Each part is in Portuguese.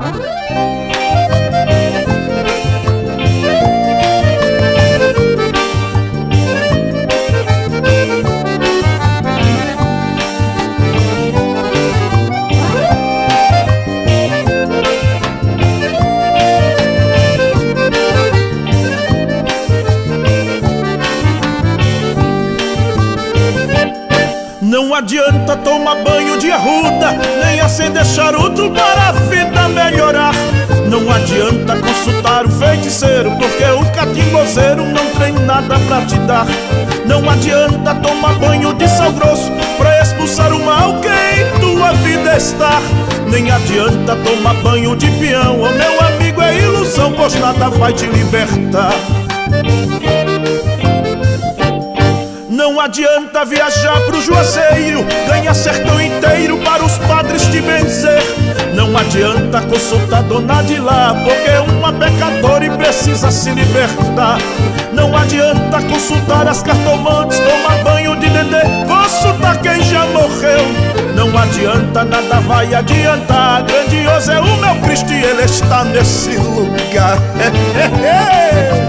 아! Adianta tomar banho de arruda, nem acender charuto para a vida melhorar. Não adianta consultar o feiticeiro, porque o catimbozeiro não tem nada pra te dar. Não adianta tomar banho de sal grosso pra expulsar o mal que em tua vida está. Nem adianta tomar banho de peão, oh meu amigo, é ilusão, pois nada vai te libertar. Não adianta viajar pro Juazeiro, ganhar sertão inteiro para os padres te vencer. Não adianta consultar Dona de lá, porque é uma pecadora e precisa se libertar. Não adianta consultar as cartomantes, tomar banho de dedê, consultar quem já morreu. Não adianta, nada vai adiantar. Grandioso é o meu Cristo e ele está nesse lugar.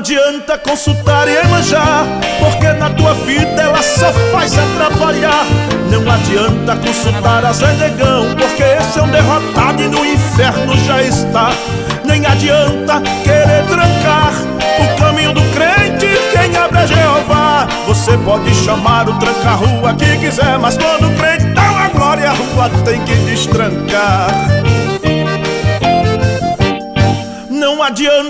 adianta consultar e manjar, porque na tua vida ela só faz atrapalhar. Não adianta consultar a Zé Negão, porque esse é um derrotado e no inferno já está. Nem adianta querer trancar o caminho do crente, quem abre é Jeová. Você pode chamar o tranca-rua que quiser, mas quando o crente dá uma glória, a rua tem que destrancar.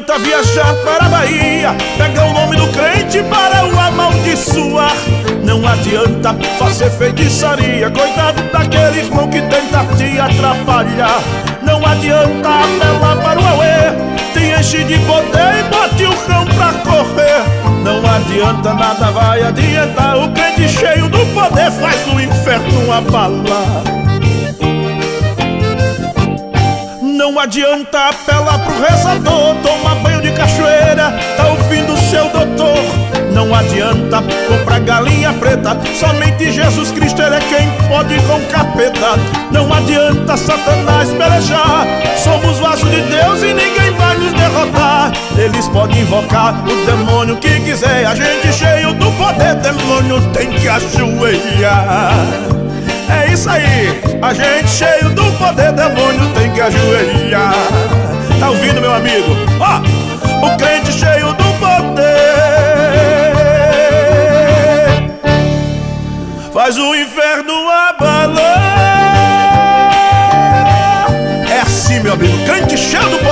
Adianta viajar para a Bahia, pegar o nome do crente para o amaldiçoar. Não adianta fazer feitiçaria, cuidado daquele irmão que tenta te atrapalhar. Não adianta apelar para o Aue, te enche de poder e bote o cão pra correr. Não adianta, nada vai adiantar, o crente cheio do poder faz o inferno abalar. Não adianta apelar pro rezador, tomar banho de cachoeira, tá ouvindo seu doutor. Não adianta comprar galinha preta, somente Jesus Cristo ele é quem pode com capeta. Não adianta Satanás pelejar, somos vaso de Deus e ninguém vai nos derrotar. Eles podem invocar o demônio que quiser, a gente cheio do poder, demônio tem que ajoelhar. Isso aí, a gente cheio do poder, demônio tem que ajoelhar. Tá ouvindo, meu amigo? Ó, o crente cheio do poder faz o inferno abalar. É assim, meu amigo, crente cheio do poder,